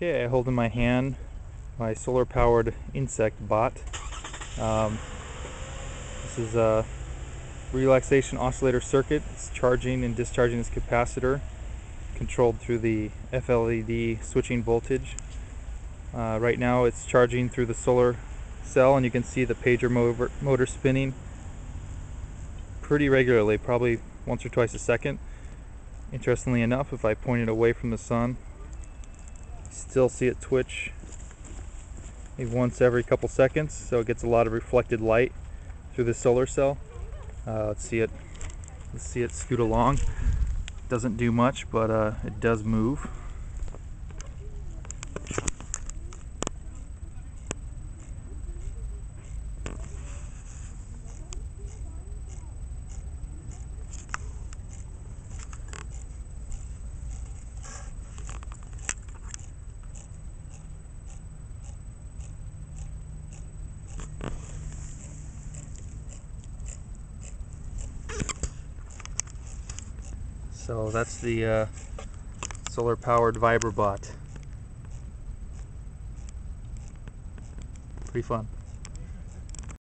Okay, I hold in my hand my solar powered insect bot. Um, this is a relaxation oscillator circuit. It's charging and discharging its capacitor controlled through the FLED switching voltage. Uh, right now it's charging through the solar cell and you can see the pager motor, motor spinning pretty regularly, probably once or twice a second. Interestingly enough, if I point it away from the sun, still see it twitch maybe once every couple seconds so it gets a lot of reflected light through the solar cell. Uh, let's see it let's see it scoot along. Doesn't do much but uh, it does move So that's the uh, solar powered Vibrobot. Pretty fun.